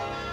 Bye.